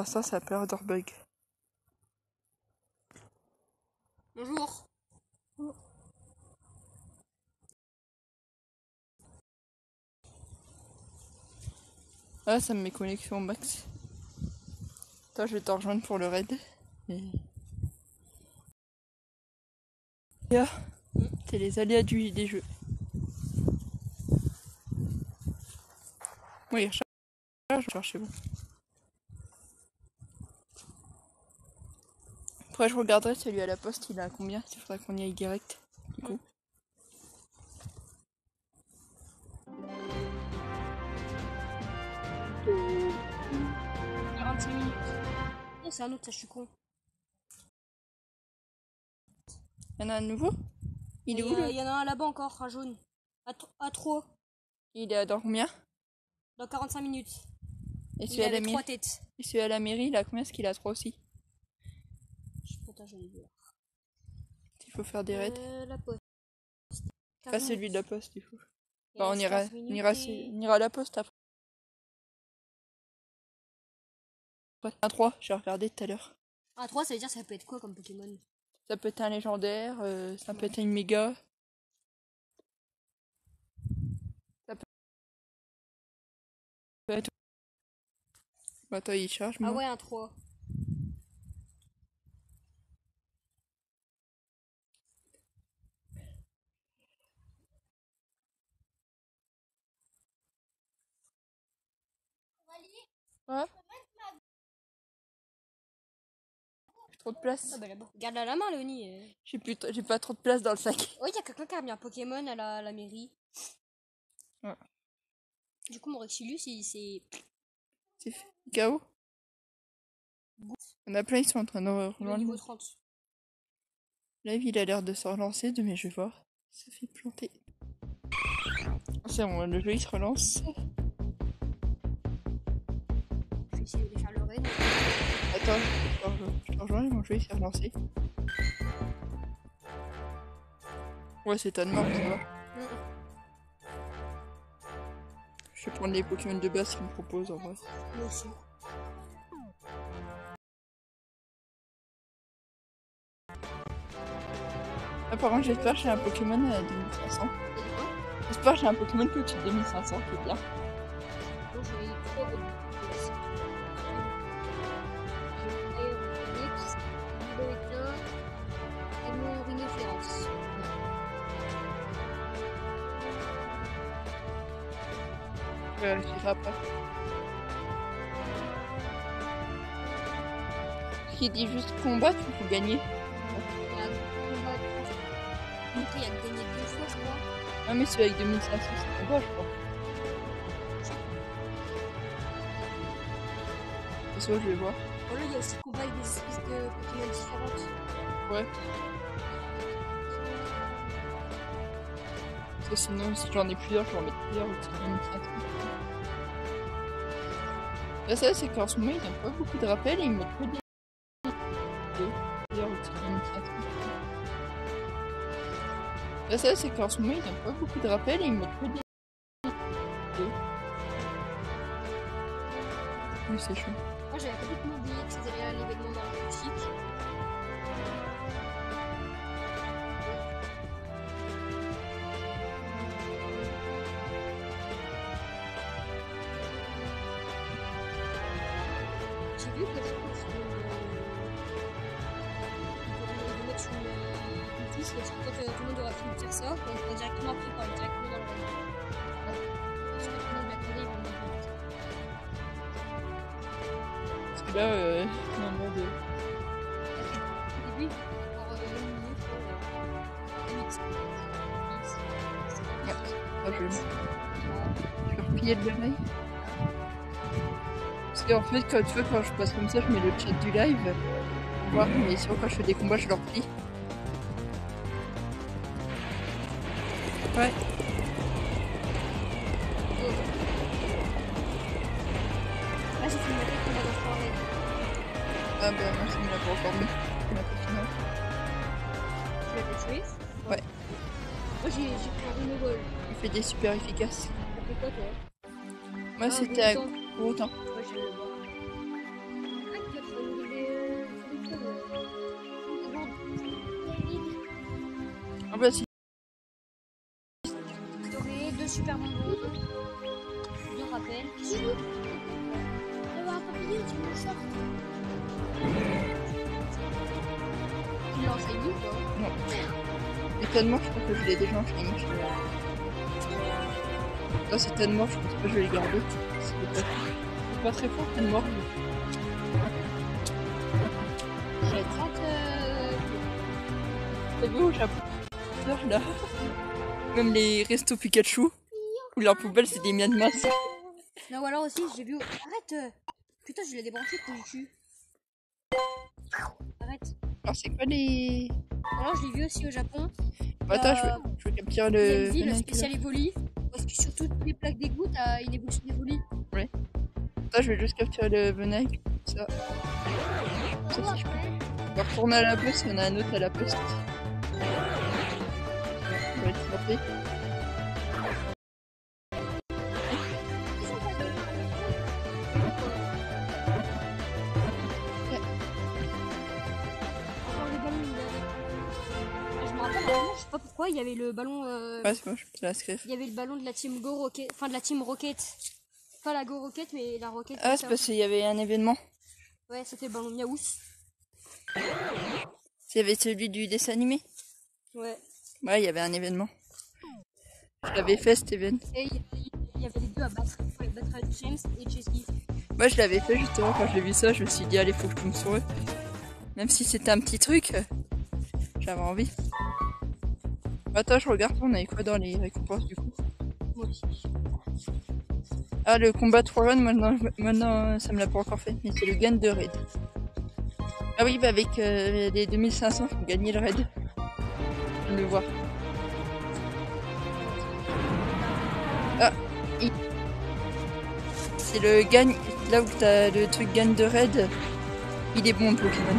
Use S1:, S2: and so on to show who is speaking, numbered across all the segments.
S1: Ça, ça s'appelle Otherbug.
S2: Bonjour.
S1: Ah, ça me met connexion au max. Toi, je vais te rejoindre pour le raid. Et... Ah, C'est les aléas du, des jeux. Oui, recharge, recharge, c'est bon. Je regarderai celui à la poste, il a combien? Il faudrait qu'on y aille direct. Du coup.
S2: Il 45 minutes. Oh, c'est un autre, ça, je suis con.
S1: Il y en a un nouveau? Il est où
S2: Il y en a un là-bas encore, un jaune. À, à trop,
S1: Il est dans combien?
S2: Dans 45 minutes.
S1: Et
S2: Il
S1: celui à la mairie?
S2: têtes.
S1: Et celui à la mairie, il a combien? Est-ce qu'il a 3 aussi
S2: Je j'allais voir.
S1: Il faut faire des raids.
S2: Euh, la poste.
S1: Pas
S2: 15
S1: celui de la poste, il faut. Bah, on ira,
S2: 15
S1: on
S2: minutes
S1: ira,
S2: et-
S1: on ira à la poste après. Un 3, j'ai regardé tout à l'heure.
S2: Ah, 3, ça veut dire ça peut être quoi comme Pokémon?
S1: Ça peut être un légendaire, euh, ça peut être une méga. Ça peut peut être. Bah, attends, il charge.
S2: Ah
S1: moi.
S2: ouais, un 3.
S1: Ouais. J'ai trop de place.
S2: Garde à la main, Léonie. euh.
S1: J'ai plus, t- j'ai pas trop de place dans le sac.
S2: Oh, il y a quelqu'un qui a mis un Pokémon à la, à la mairie.
S1: Ouais.
S2: Du coup, mon Rexilus, il s'est.
S1: C'est fait. KO. On a plein, ils sont en train de
S2: il est au
S1: rejoindre.
S2: niveau 30.
S1: Live, il a l'air de se relancer, de mais je vais voir. Ça fait planter. C'est bon, le jeu il se relance.
S2: Je
S1: rejoins, mon jeu il s'est relancé. Ouais, c'est Tanmar, ça va. Je vais prendre les Pokémon de base qu'il me propose en vrai.
S2: Moi aussi.
S1: Ah, par contre, j'espère que j'ai un Pokémon à 2500.
S2: Du coup,
S1: J'espère que j'ai un Pokémon au-dessus de 2500, c'est bien. Je vérifierai après. Qui dit juste combattre, il faut gagner.
S2: Après, il y a gagné deux fois, je crois.
S1: Ah, mais celui avec 2500, c'est combat, je crois. C'est ça, je vais voir.
S2: Bon, là, il y a aussi combat avec des espèces de Pokémon différentes.
S1: Ouais. Que sinon, si j'en ai plusieurs, je vais en mettre plusieurs au-dessus de 2500. Là, ça, c'est qu'en ce moment, ils n'ont pas beaucoup de rappels et ils mettent que des. des- plusieurs au-dessus de 2500. Là, ça, c'est qu'en ce moment, ils n'ont pas beaucoup de rappels et ils mettent que des. Oui, c'est chaud.
S2: Moi, j'avais complètement oublié que c'était
S1: vais le Je vais replier le live. Parce qu'en fait, quand tu vois, quand je passe comme ça, je mets le chat du live. Pour voir, mais sinon, quand je fais des combats, je le replie. Ouais. Ouais.
S2: Moi j'ai pris une ball.
S1: Il fait des super efficaces. Moi c'était à.
S2: Moi pas
S1: Étonnement, je crois que je l'ai déjà en shiny. Non, c'est étonnement, je pense pas que je vais les garder. C'est pas, c'est très fort, étonnement.
S2: J'ai 30. Euh...
S1: T'as vu au Japon là Même les restos Pikachu, où leur poubelle c'est des Myanmar.
S2: Non, ou alors aussi, j'ai vu. Arrête euh. Putain, je l'ai débranché, du cul. Arrête.
S1: C'est quoi les...
S2: Alors, je l'ai vu aussi au Japon.
S1: Bah, attends, je
S2: Euh,
S1: veux, je veux capturer
S2: Il y a
S1: le...
S2: une ville spéciale Evoli. Parce que sur toutes les plaques d'égout, t'as une évolution d'Evoli.
S1: Attends, je vais juste capturer le comme ça. Ça, si je peux. On va retourner à la poste, il y en a un autre à la poste. On va
S2: il y avait le ballon. euh,
S1: Ouais, c'est.
S2: Il y avait le ballon de la team Go Rocket. Enfin, de la team Rocket. Pas la Go Rocket, mais la Rocket.
S1: Ah, c'est parce qu'il y avait un événement.
S2: Ouais, c'était le ballon Miaous.
S1: Il y avait celui du dessin animé.
S2: Ouais.
S1: Ouais, il y avait un événement. Je l'avais fait cet événement.
S2: Et il y avait- les deux à battre. Il fallait battre James et Chesky.
S1: Moi, je l'avais fait justement quand j'ai vu ça. Je me suis dit, allez, faut que je tombe sur eux. Même si c'était un petit truc, euh, j'avais envie. Attends, je regarde, on avait quoi dans les récompenses du coup. Ah, le combat 3 run, maintenant, maintenant ça me l'a pas encore fait, mais c'est le gain de raid. Ah oui, bah avec euh, les 2500, faut gagner le raid. Je le voir. Ah, il- c'est le gagne, là où t'as le truc gagne de raid, il est bon le Pokémon.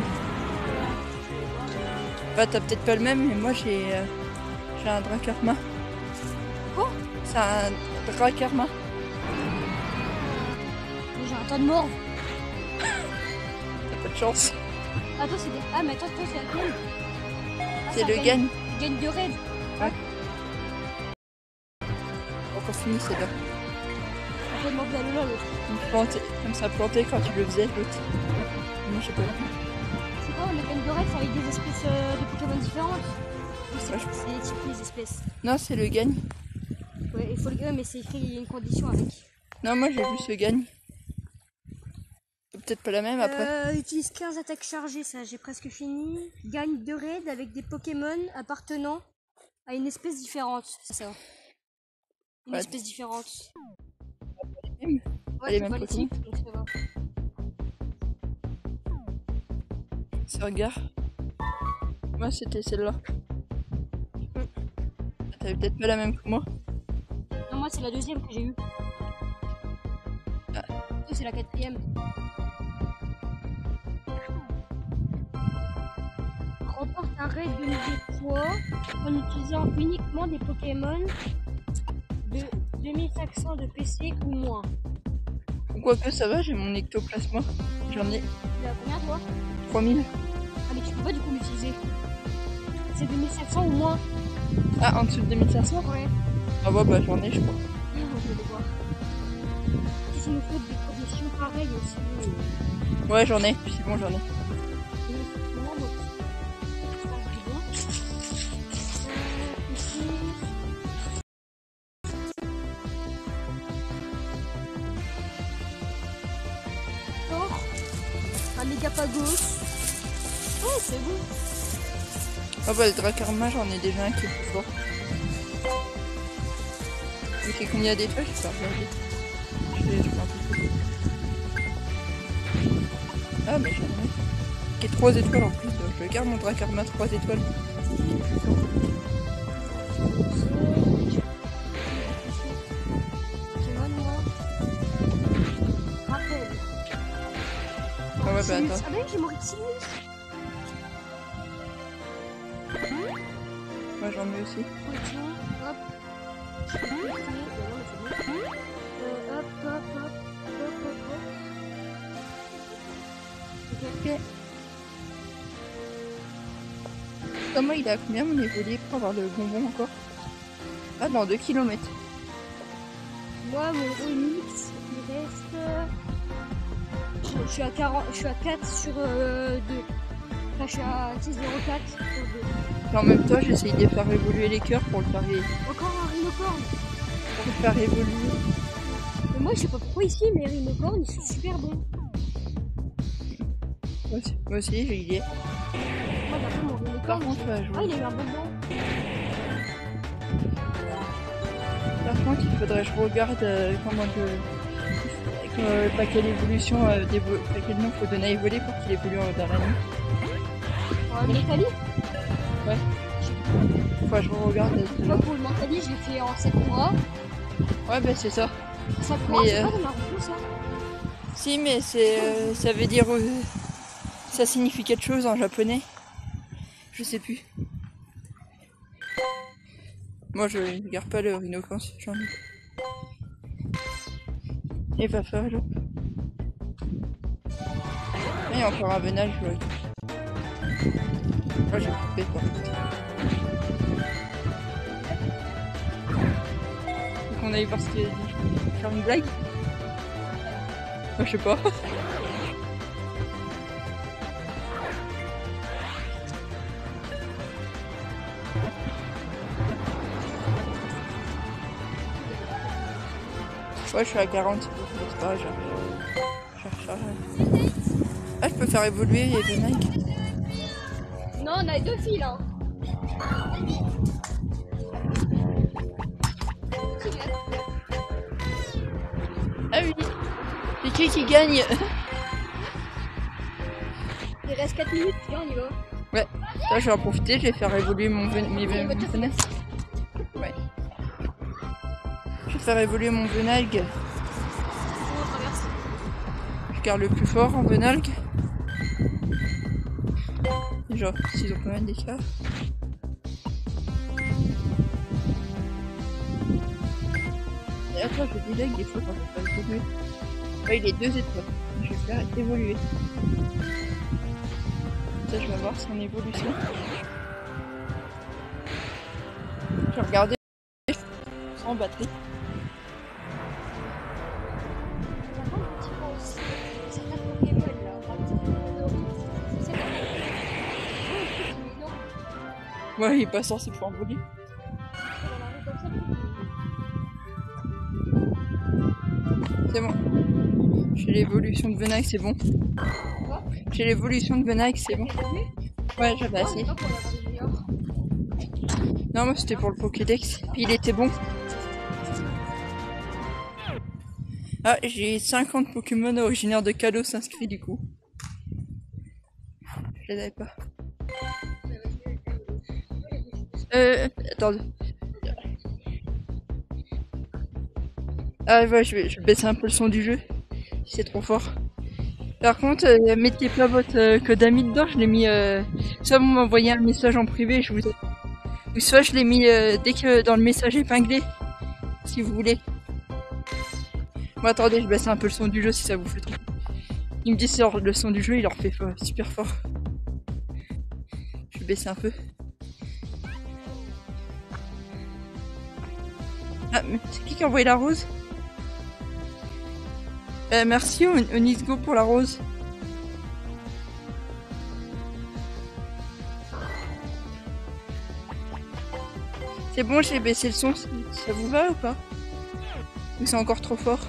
S1: Bah, t'as peut-être pas le même, mais moi j'ai euh, j'ai un Dracarma.
S2: Quoi
S1: C'est un.
S2: Mais J'ai un tas de morts.
S1: T'as pas de chance.
S2: Attends, c'est des. Ah, mais attends, attends, c'est la gagne. Ah,
S1: C'est le
S2: gagne-
S1: gagne.
S2: Gagne de raid.
S1: Encore fini, c'est là.
S2: On peut demander à Lola l'autre.
S1: Donc, comme ça planté quand tu le faisais, l'autre. Moi, je sais pas.
S2: C'est quoi le gagne de raid C'est avec des espèces euh, de Pokémon différentes c'est
S1: Ouais,
S2: les types les espèces
S1: Non, c'est le gagne.
S2: Ouais, il faut le gagner, mais c'est écrit, il y a une condition avec.
S1: Non, moi j'ai vu ce gagne. C'est peut-être pas la même après.
S2: Euh, utilise 15 attaques chargées, ça j'ai presque fini. Gagne de raid avec des Pokémon appartenant à une espèce différente, c'est ça. Une
S1: Ouais.
S2: espèce différente. Ouais,
S1: les
S2: c'est
S1: mêmes
S2: pas les types, donc ça va.
S1: C'est regard. Moi c'était celle-là. T'avais peut-être pas la même que moi.
S2: Non, moi c'est la deuxième que j'ai eue.
S1: Ah.
S2: Toi, c'est la quatrième. Remporte un raid de niveau en utilisant uniquement des Pokémon de 2500 de PC ou moins.
S1: Quoique ça va, j'ai mon ectoplasma. J'en ai
S2: Tu as combien toi?
S1: 3000.
S2: Ah mais tu peux pas du coup l'utiliser. C'est 2500 ou moins.
S1: Ah, en dessous de 2500
S2: Ouais.
S1: Ah bah, bah j'en ai, je crois.
S2: Je vais le voir. Si nous faut des conditions pareilles aussi.
S1: Ouais, j'en ai. C'est bon, j'en ai.
S2: Bon. Un Megapagos. Oh, c'est bon.
S1: Ah bah, le Dracarma, j'en ai déjà un qui est plus fort. Il fait combien d'étoiles Je sais pas regarder. Ah, mais j'en ai. Qui est 3 étoiles en plus. Je garde mon Dracarma 3 étoiles. Ah ouais, bah attends.
S2: Ah bah oui, j'ai mon Sinus. C'est bon. Euh, hop, hop, hop, hop, hop, hop. Ok.
S1: Ok. Comment il a combien mon évolué pour avoir le bonbon encore? Ah, dans 2 km.
S2: Moi, mon Onyx, il reste. euh, Je, je suis à 40, je suis à 4 sur 2. Enfin, je suis à 6,04 sur 2.
S1: En même temps, j'essaye de faire évoluer les cœurs pour le faire,
S2: Encore un rhinocorne.
S1: pour le faire évoluer.
S2: Mais moi, je sais pas pourquoi ici, mais les rhinocornes, ils sont super bons.
S1: Moi aussi, moi aussi j'ai idée.
S2: Moi, d'après mon
S1: Par contre, euh, je-
S2: Ah, il a eu un bonbon.
S1: par contre, il faudrait que je regarde euh, comment je. euh, pas quelle évolution, euh, d'évo- pas quel nom faut donner à évoluer pour qu'il évolue euh, dans la nuit.
S2: Mentali
S1: Faut que je regarde. euh,
S2: Moi, pour le Mentali, je l'ai fait en Sakura.
S1: Ouais, bah c'est ça.
S2: Sakura,
S1: Mais,
S2: c'est
S1: euh,
S2: pas dans Naruto, ça
S1: Si, mais c'est, euh, ça veut dire. euh, ça signifie quelque chose en japonais. Je sais plus. Moi, je ne regarde pas le rhinocorn, j'en ai. Et pas faire là. Il y a encore un venage, vois. Moi, j'ai coupé par contre. Faut qu'on aille voir ce qu'il a dit. Faire une blague Moi, Je sais pas. Ouais, je suis à 40, c'est pas je. Ah, je peux faire évoluer les Nike.
S2: Non, on a deux fils, hein.
S1: Ah oui C'est qui qui gagne
S2: Il reste 4 minutes, viens, on y va.
S1: Là, je vais en profiter, je vais faire évoluer mon ven- mes. Ouais. Je vais faire évoluer mon venalgue. Je garde le plus fort en venalgue. Genre, s'ils ont combien d'écart Et attends, je dilague des fois quand je fais évoluer. Ouais, il est deux étoiles. Je vais faire évoluer. Ça, je vais voir son évolution. Je vais regarder sans batterie. Ouais, il est pas censé pouvoir voler. C'est bon. J'ai l'évolution de Venac, c'est bon. J'ai l'évolution de Venac, c'est bon. Ouais, j'avais assez. Non, moi c'était pour le Pokédex. Puis il était bon. Ah, j'ai 50 Pokémon originaires de Kalos inscrits du coup. Je les avais pas. Euh, attends. Ah ouais, je vais, baisser un peu le son du jeu. C'est trop fort. Par contre, euh, mettez pas votre euh, code dedans, je l'ai mis... Euh, soit vous m'envoyez un message en privé, je vous... Ou soit je l'ai mis euh, dès que dans le message épinglé, si vous voulez. Bon attendez, je baisse un peu le son du jeu si ça vous fait trop. Il me dit c'est le son du jeu, il leur fait super fort. Je vais baisser un peu. Ah, mais c'est qui qui a envoyé la rose euh, Merci On- Onisgo pour la rose. C'est bon, j'ai baissé le son. Ça vous va ou pas Ou c'est encore trop fort.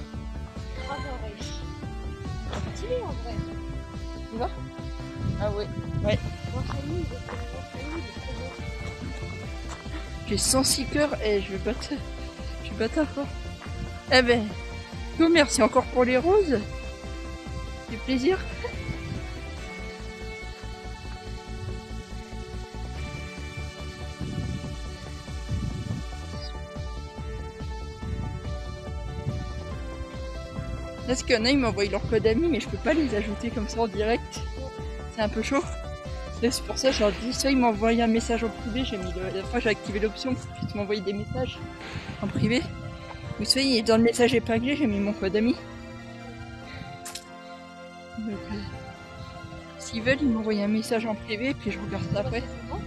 S1: Tu vois Ah ouais.
S2: Trop bon.
S1: J'ai 106 cœurs et je vais battre. Battre fort. Eh ben. Non, merci encore pour les roses. C'est plaisir. Là, ce qu'il y en a, ils m'envoient leur code ami, mais je peux pas les ajouter comme ça en direct. C'est un peu chaud. C'est pour ça je leur dis, soit ils m'envoient un message en privé, j'ai mis le- la fois j'ai activé l'option pour qu'ils m'envoyer des messages en privé. Ou soit il dans le message épinglé, j'ai mis mon code ami. Donc, euh, S'ils veulent, ils m'envoient un message en privé, puis je regarde ça après.
S2: Bon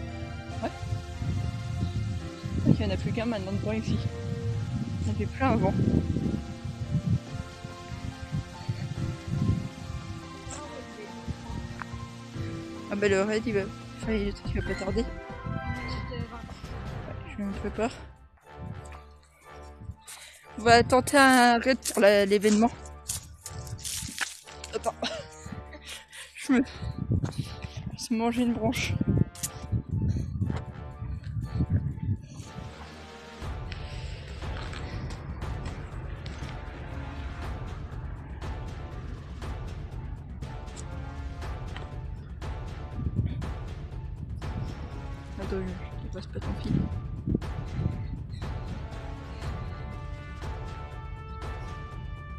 S1: qu'il n'y en a plus qu'un maintenant devant ici. Ça fait plein avant. Ah bah le raid il va. Il va pas tarder. Je me fais peur. On va tenter un raid pour l'événement. Attends. Je me. Je manger une branche. Je, passe pas ton fil.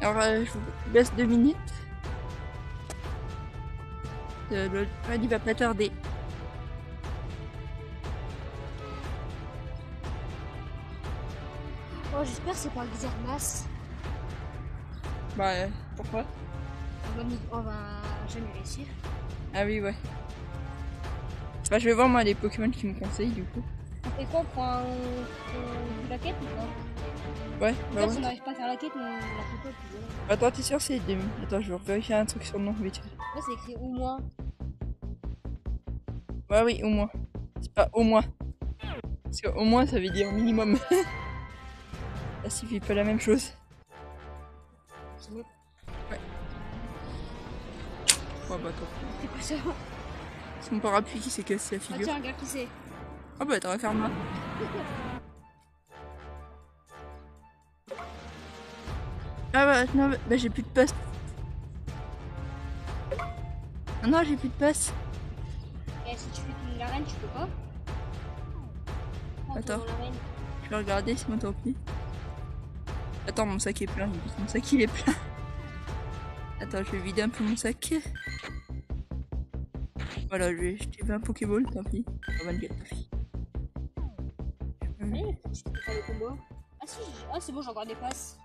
S1: Alors, euh, je vous laisse deux minutes. Euh, le raid, il va pas tarder.
S2: Oh, j'espère que c'est pas Xernas.
S1: Bah, pourquoi?
S2: On va, ni- on va jamais réussir.
S1: Ah oui, ouais. Bah, je vais voir moi les Pokémon qui me conseillent du coup.
S2: Et quoi, on prend un- on- la quête ou pas
S1: Ouais, bah ouais.
S2: on n'arrive pas à faire la quête, on la fait pas. Voilà.
S1: Attends, t'es sûr c'est des... Attends, je vais vérifier un truc sur le nom vite.
S2: Là, c'est écrit au moins.
S1: Ouais, oui, au moins. C'est pas au moins. Parce que au moins ça veut dire minimum. Ça suffit pas la même chose.
S2: Bon.
S1: Ouais, bah.
S2: C'est quoi ça
S1: Mon parapluie qui s'est cassé la
S2: Ah
S1: figure.
S2: tiens, regarde qui c'est.
S1: Ah bah t'aurais fermé. Ah bah non, bah, bah, j'ai plus de passe. Ah non, j'ai plus de passe.
S2: Et si tu fais ton arène, tu peux pas
S1: Attends. Je vais regarder, c'est moi tant pis. Attends, mon sac est plein. Mon sac il est plein. Attends, je vais vider un peu mon sac. Voilà, je vais jeter 20 Pokéball, tant pis. Ah, 24, tant pis.
S2: Eh, pourquoi tu fais pas le combo Ah si, j'ai- ah c'est bon, j'ai encore des passes.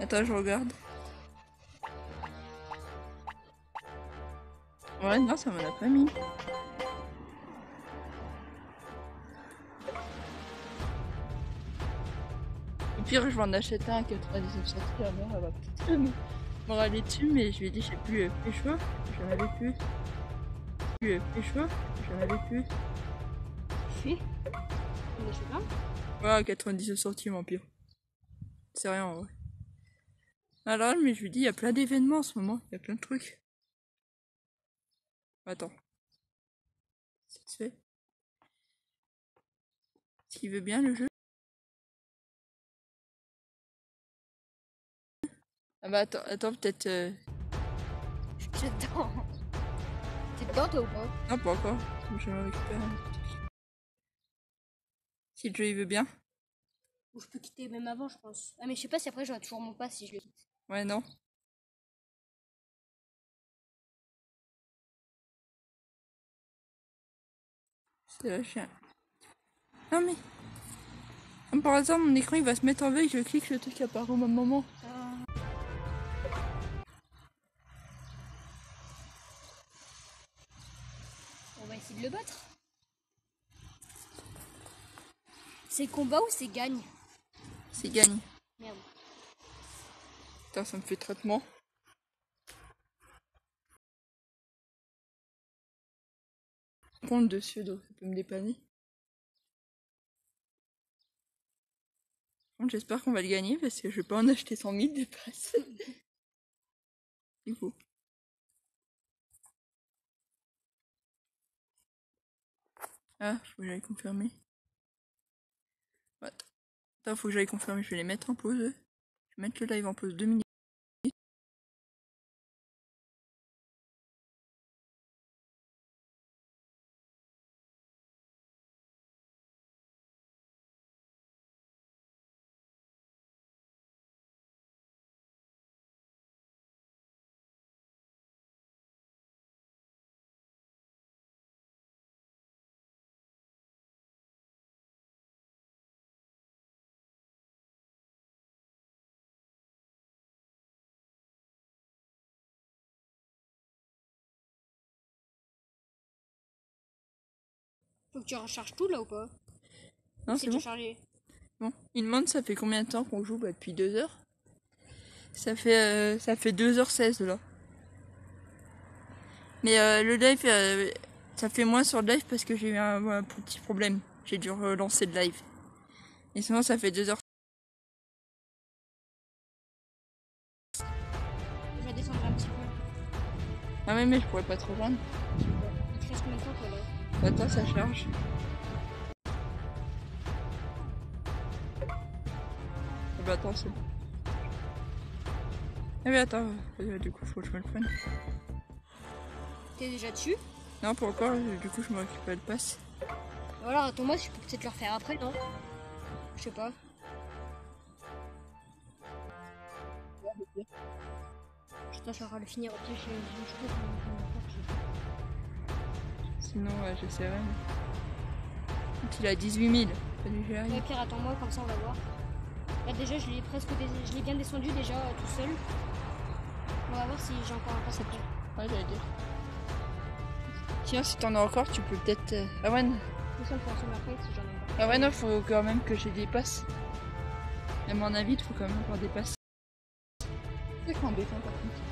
S1: Attends, je regarde. Ouais, non, ça m'en a pas mis. Au pire, je vais en acheter un à 99 centimes. Ma mère, elle va peut-être me râler dessus, mais je lui ai dit, j'ai plus euh, pécho. J'en avais plus. Plus euh, pécho. J'en avais plus.
S2: Fais. On achète un
S1: Ouais, 99 centimes en pire. C'est rien en vrai. Alors, mais je lui dis, il y a plein d'événements en ce moment, il y a plein de trucs. Attends. Ça se fait? Est-ce qu'il veut bien le jeu? Ah bah attends, attends peut-être... euh,
S2: dedans. T'es dedans toi ou pas?
S1: Non, pas encore. Je vais récupérer un truc. Si le jeu il veut bien.
S2: Ou je peux quitter même avant, je pense. Ah mais je sais pas si après j'aurai toujours mon pass si je le quitte.
S1: Ouais, non. C'est la chien. Non mais... Comme par hasard, mon écran il va se mettre en veille, je clique, le truc apparaît au même moment.
S2: Essayer de le battre. C'est combat ou c'est gagne
S1: C'est gagne.
S2: Merde.
S1: Putain, ça me fait traitement. Prendre dessus, donc ça peut me dépanner. J'espère qu'on va le gagner parce que je vais pas en acheter 100 000 des passes. Du coup. Ah, faut que j'aille confirmer. Attends, Attends, faut que j'aille confirmer, je vais les mettre en pause. Je vais mettre le live en pause 2 minutes.
S2: Faut que tu recharges tout là ou pas?
S1: Non, c'est bon.
S2: chargé.
S1: Bon, il demande ça fait combien de temps qu'on joue? Bah, Depuis 2 heures. Ça fait, euh, ça fait 2h16 là. Mais euh, le live, euh, ça fait moins sur le live parce que j'ai eu un, un petit problème. J'ai dû relancer le live. Et sinon, ça fait 2 heures.
S2: Je vais descendre un petit peu.
S1: Ah ouais, mais je pourrais pas te rejoindre.
S2: Combien de temps là
S1: Attends, ça charge. Ah bah attends, c'est bon. Ah mais attends, euh, du coup, faut que je me le prenne.
S2: T'es déjà dessus?
S1: Non, pas encore, euh, du coup, je me récupère le passe.
S2: Voilà, attends-moi, je peux peut-être le refaire après, non? Je sais pas. Putain, je vais le finir. Je je- je- je-
S1: Sinon, ouais, j'essaierai. mais- Il a 18 000. Salut, j'y
S2: je-
S1: arrive.
S2: Ouais, Pierre, attends-moi, comme ça on va voir. Là, déjà, je l'ai presque je l'ai bien descendu déjà euh, tout seul. On va voir si j'ai encore un passe après.
S1: Ouais, j'allais dire. Tiens, si t'en as encore, tu peux peut-être. euh, Ah ouais, non. Ah ouais, non, faut quand même que j'ai des passes. À mon avis, il faut quand même avoir des passes. C'est embêtant par contre?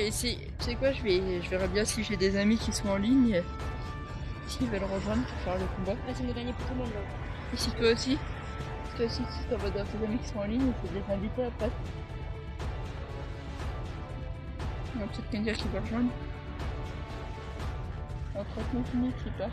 S1: Vais essayer. Tu sais quoi, je vais, je verrai bien si j'ai des amis qui sont en ligne. S'ils veulent rejoindre pour faire le combat.
S2: Là, c'est le dernier Pokémon là.
S1: Et si toi aussi, toi aussi, si t'as tes amis qui sont en ligne, il faut les inviter après. Il y a peut-être quelqu'un qui va rejoindre. En 39 minutes, il part.